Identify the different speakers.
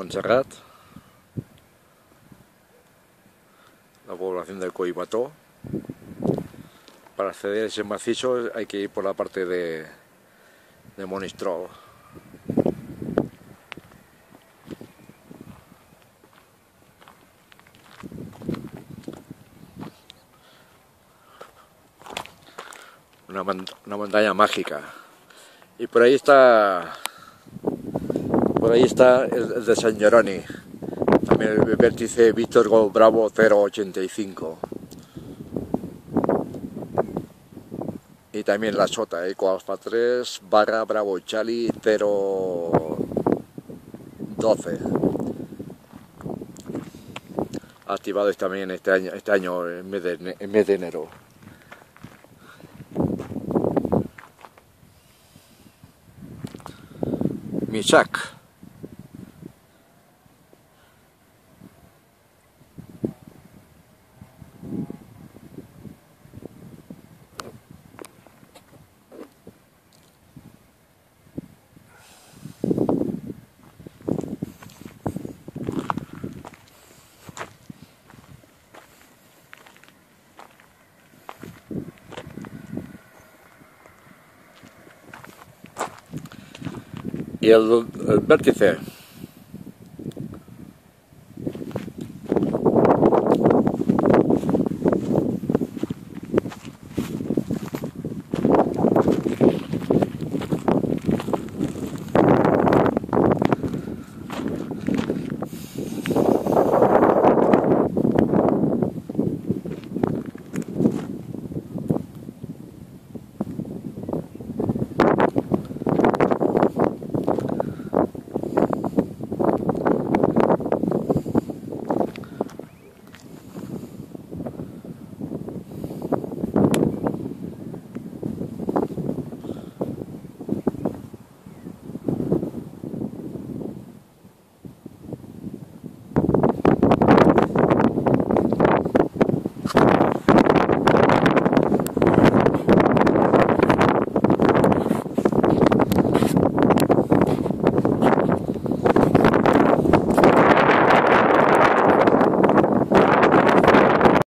Speaker 1: Montserrat, la población de Coimató. Para acceder a ese macizo hay que ir por la parte de, de Monistrol. Una, una montaña mágica. Y por ahí está por ahí está el, de San Geroni. También el vértice Víctor Gol Bravo 085. Y también la Sota, Eco Alfa 3 barra Bravo Charlie 012. Activado también este año, este año en mes de, en mes de enero. Misak. Y el, el vértice